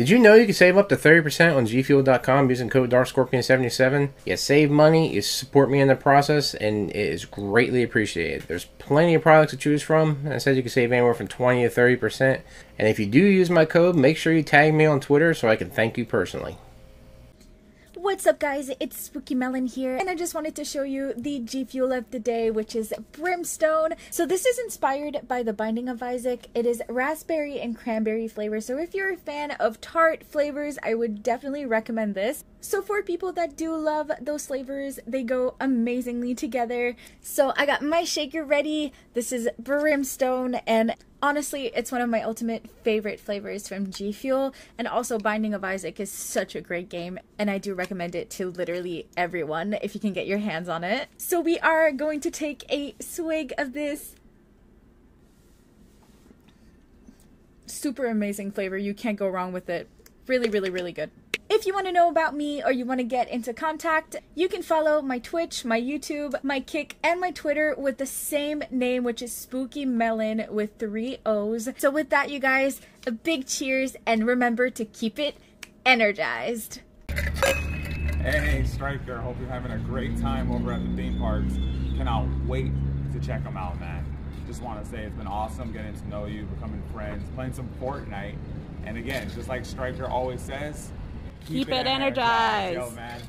Did you know you can save up to 30% on gfuel.com using code DarkScorpion77? You save money, you support me in the process, and it is greatly appreciated. There's plenty of products to choose from. and I said you can save anywhere from 20 to 30%. And if you do use my code, make sure you tag me on Twitter so I can thank you personally. What's up guys, it's Spooky Melon here and I just wanted to show you the G Fuel of the day which is Brimstone. So this is inspired by The Binding of Isaac. It is raspberry and cranberry flavor so if you're a fan of tart flavors I would definitely recommend this. So for people that do love those flavors they go amazingly together. So I got my shaker ready. This is Brimstone and honestly, it's one of my ultimate favorite flavors from G Fuel, and also Binding of Isaac is such a great game, and I do recommend it to literally everyone if you can get your hands on it. So we are going to take a swig of this super amazing flavor. You can't go wrong with it. Really, really, really good. If you want to know about me or you want to get into contact, you can follow my Twitch, my YouTube, my Kick, and my Twitter with the same name, which is Spooky Melon with three O's. So with that, you guys, a big cheers and remember to keep it energized. Hey, Striker, hope you're having a great time over at the theme parks. Cannot wait to check them out, man. Just want to say it's been awesome getting to know you, becoming friends, playing some Fortnite. And again, just like Striker always says, Keep, Keep it, it energized. energized. Yo, man.